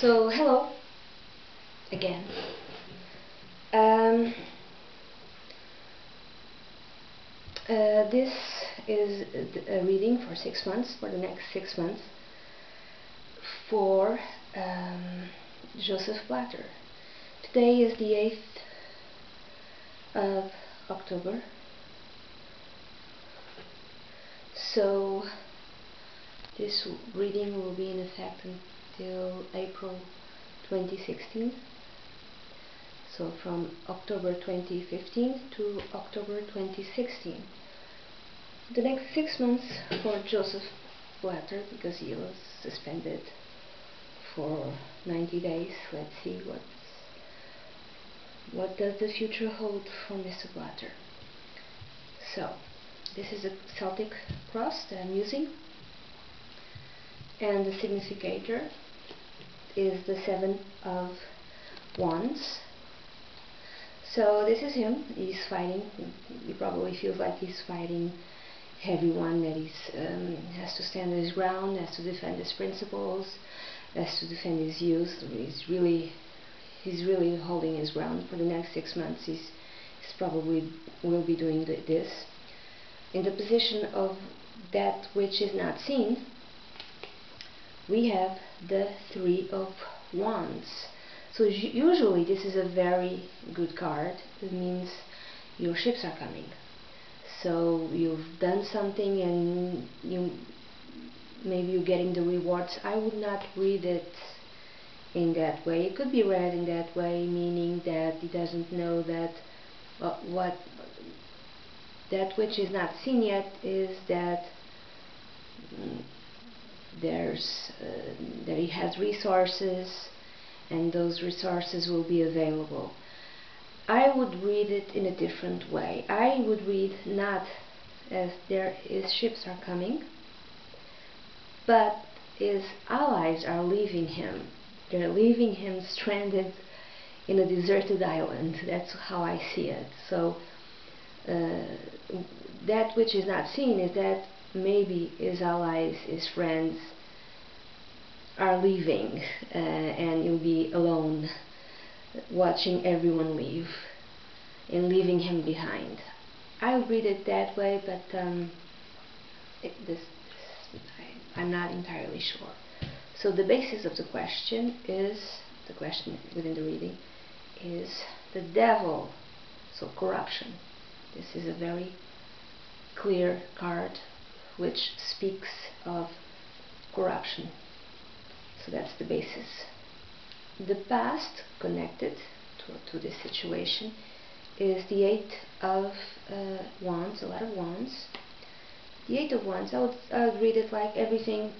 So, hello again. Um, uh, this is a reading for six months, for the next six months, for um, Joseph Blatter. Today is the 8th of October. So, this reading will be in effect until April 2016. So from October 2015 to October 2016. The next six months for Joseph Blatter because he was suspended for 90 days. Let's see what what does the future hold for Mr. Blatter. So, this is a Celtic cross that I'm using and the significator is the seven of wands. So this is him. He's fighting. He probably feels like he's fighting everyone that he's um, has to stand his ground has to defend his principles has to defend his views he's really he's really holding his ground. For the next six months he's, he's probably will be doing this. In the position of that which is not seen we have the Three of Wands. So usually this is a very good card. It means your ships are coming. So you've done something and you maybe you're getting the rewards. I would not read it in that way. It could be read in that way, meaning that he doesn't know that uh, what that which is not seen yet is that mm, there's uh, that he has resources and those resources will be available. I would read it in a different way. I would read not as there his ships are coming, but his allies are leaving him. They're leaving him stranded in a deserted island. That's how I see it. So uh, that which is not seen is that maybe his allies, his friends are leaving uh, and you'll be alone watching everyone leave and leaving him behind. I'll read it that way, but um, it, this, this I, I'm not entirely sure. So the basis of the question is, the question within the reading, is the devil, so corruption. This is a very clear card which speaks of corruption. So that's the basis. The past connected to, to this situation is the Eight of uh, Wands, a lot of Wands. The Eight of Wands, I would, I would read it like everything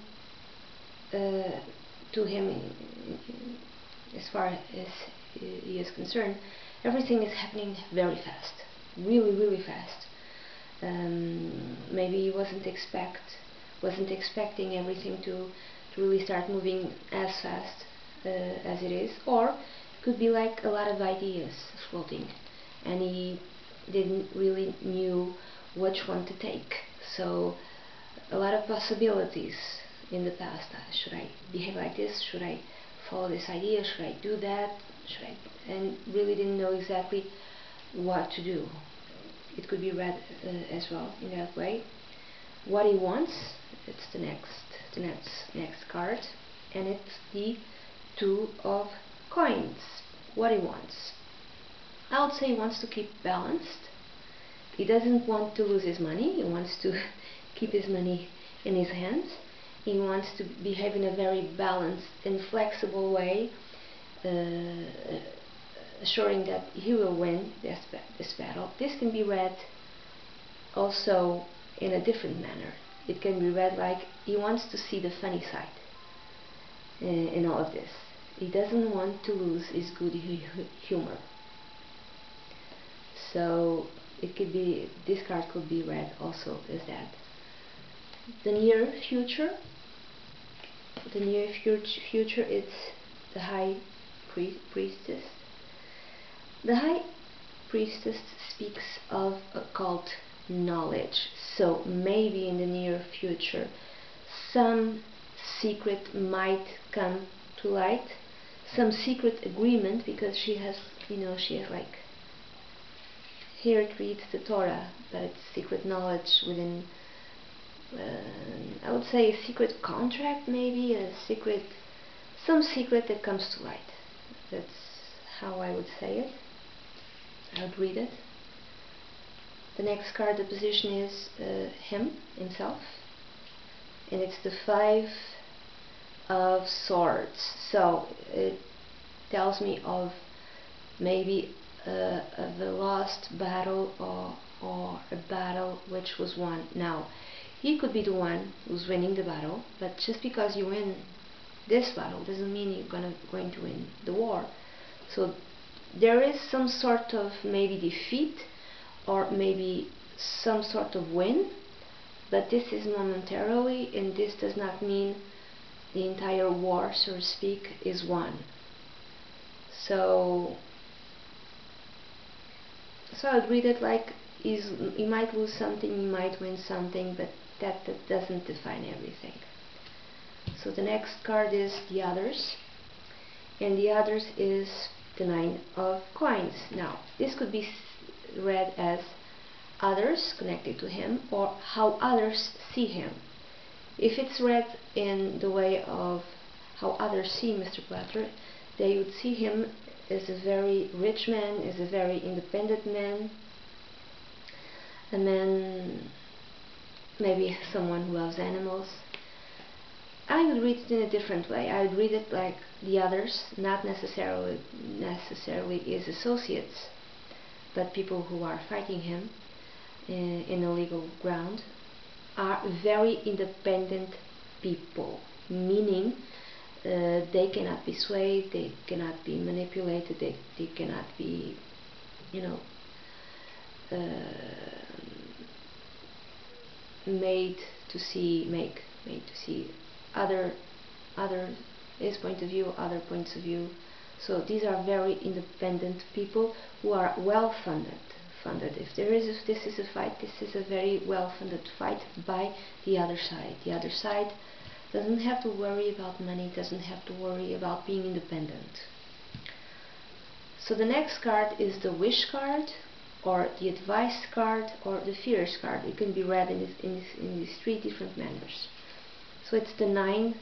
uh, to him, as far as he is concerned, everything is happening very fast, really, really fast um, maybe he wasn't expect wasn't expecting everything to, to really start moving as fast uh, as it is or it could be like a lot of ideas floating and he didn't really knew which one to take. So a lot of possibilities in the past uh, should I behave like this? Should I follow this idea? Should I do that? Should I and really didn't know exactly what to do it could be read uh, as well in that way. What he wants, it's the next, the next, next card, and it's the two of coins. What he wants. I would say he wants to keep balanced. He doesn't want to lose his money. He wants to keep his money in his hands. He wants to behave in a very balanced and flexible way. Uh, assuring that he will win this, this battle. This can be read also in a different manner. It can be read like he wants to see the funny side uh, in all of this. He doesn't want to lose his good hu humor. So it could be this card could be read also as that. The near future. The near future it's the high priestess the High Priestess speaks of occult knowledge, so maybe in the near future some secret might come to light some secret agreement because she has, you know, she has like here it reads the Torah, but it's secret knowledge within. Uh, I would say a secret contract, maybe a secret, some secret that comes to light. That's how I would say it. I would read it. The next card, the position is uh, him himself, and it's the five of swords. So it tells me of maybe uh, the lost battle or or a battle which was won. Now, he could be the one who's winning the battle, but just because you win this battle doesn't mean you're gonna going to win the war. So there is some sort of maybe defeat or maybe some sort of win, but this is momentarily and this does not mean the entire war, so to speak, is won. So, so I would read it like he's, he might lose something, he might win something, but that, that doesn't define everything. So the next card is the others, and the others is the nine of coins. Now, this could be read as others connected to him or how others see him. If it's read in the way of how others see Mr. Blatter, they would see him as a very rich man, as a very independent man, a man, maybe someone who loves animals. I would read it in a different way. I would read it like the others, not necessarily necessarily his associates, but people who are fighting him in, in a legal ground are very independent people, meaning uh, they cannot be swayed, they cannot be manipulated, they, they cannot be, you know, uh, made to see, make, made to see other, other, his point of view, other points of view. So these are very independent people who are well funded funded. If there is, if this is a fight, this is a very well-funded fight by the other side. The other side doesn't have to worry about money, doesn't have to worry about being independent. So the next card is the wish card, or the advice card, or the fears card. It can be read in, in, in these three different manners. So it's the nine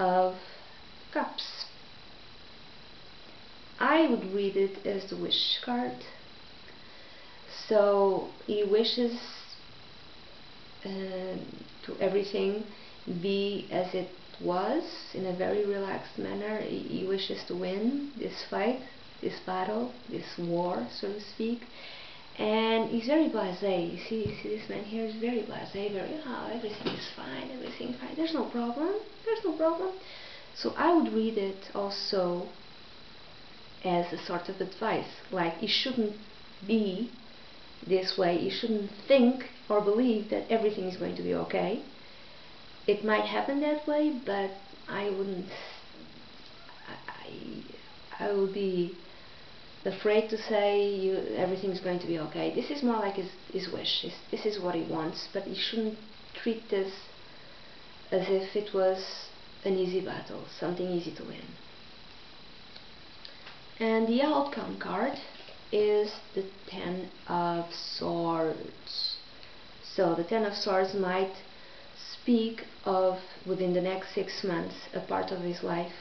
of cups. I would read it as the wish card so he wishes uh, to everything be as it was in a very relaxed manner. He, he wishes to win this fight, this battle, this war, so to speak. And he's very blasé. You see, you see this man here is very blasé, very, oh, everything is fine, everything fine. There's no problem, there's no problem. So I would read it also as a sort of advice, like he shouldn't be this way, you shouldn't think or believe that everything is going to be okay. It might happen that way, but I wouldn't. I, I would be afraid to say you, everything's going to be okay. This is more like his, his wish. His, this is what he wants, but he shouldn't treat this as if it was an easy battle, something easy to win. And the outcome card is the Ten of Swords. So the Ten of Swords might speak of within the next six months a part of his life,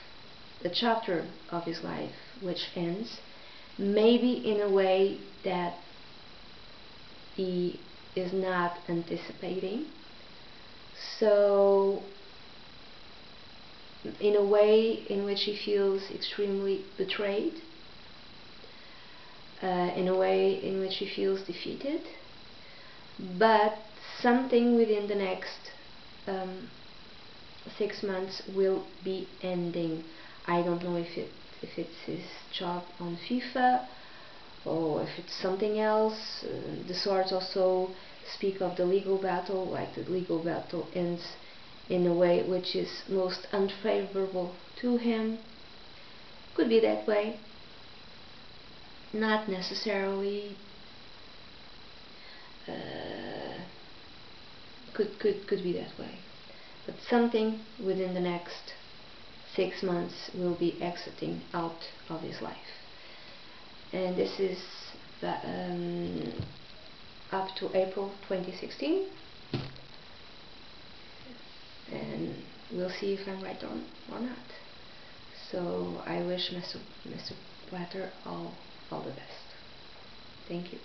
a chapter of his life which ends, maybe in a way that he is not anticipating. So in a way in which he feels extremely betrayed uh, in a way in which he feels defeated, but something within the next um, six months will be ending. I don't know if it if it's his job on FIFA or if it's something else. Uh, the swords also speak of the legal battle, like the legal battle ends in a way which is most unfavorable to him. Could be that way not necessarily uh, could could could be that way, but something within the next six months will be exiting out of his life. And this is the, um, up to April 2016 and we'll see if I'm right on or not. So I wish Mr. Mr. Blatter all all the best. Thank you.